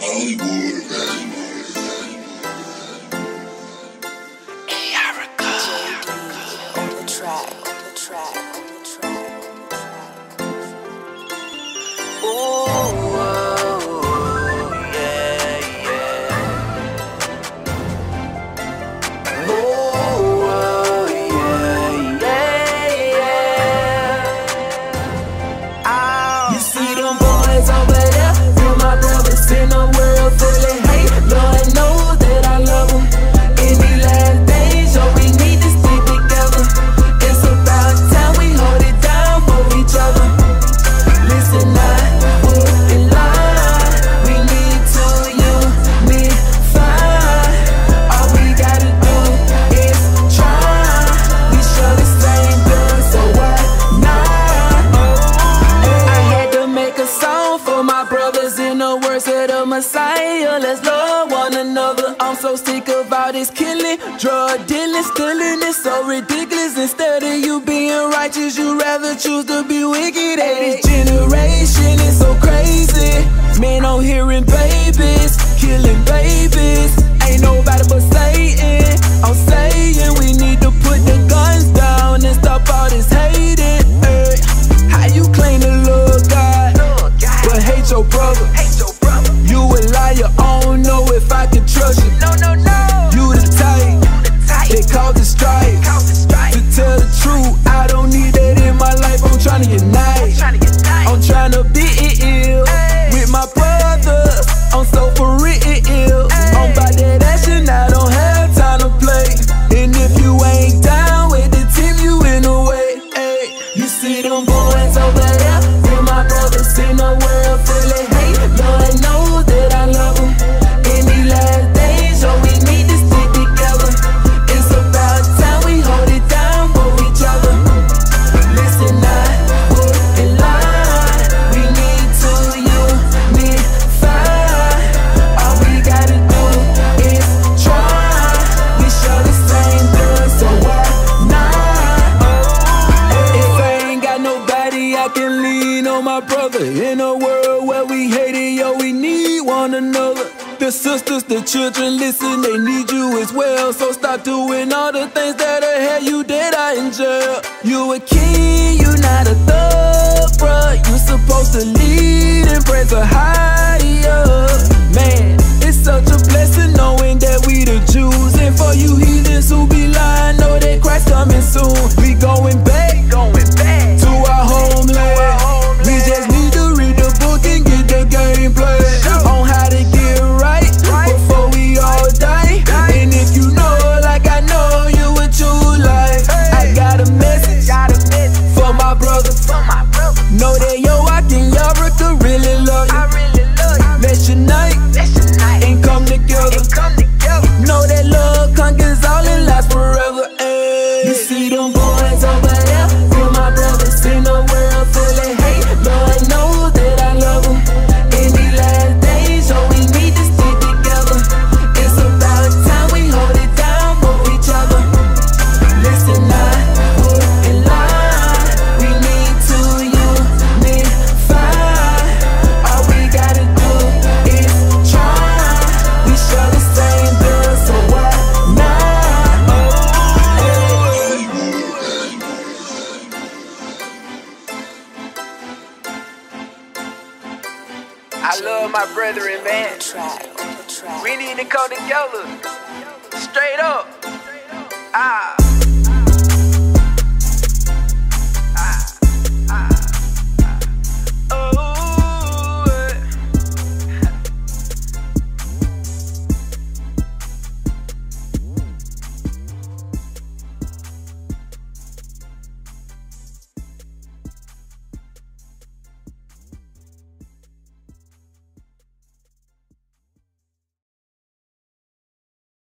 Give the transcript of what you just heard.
Hollywood Randall. brothers in the words of the Messiah. Let's love one another. I'm so sick of all this killing, drug dealing, stealing. It's so ridiculous. Instead of you being righteous, you rather choose to be wicked. Hey, this generation is so crazy. Men on hearing babies. Can lean on my brother. In a world where we hate it, yo, we need one another. The sisters, the children, listen, they need you as well. So stop doing all the things that I had you did, I enjoy. You a king, you not a thug, bruh. You supposed to lead and praise a higher. Man, it's such a blessing knowing that we the Jews. And for you heathens who be lying, know that Christ coming soon. We going my brethren, man. We need to come together. Straight up. Ah.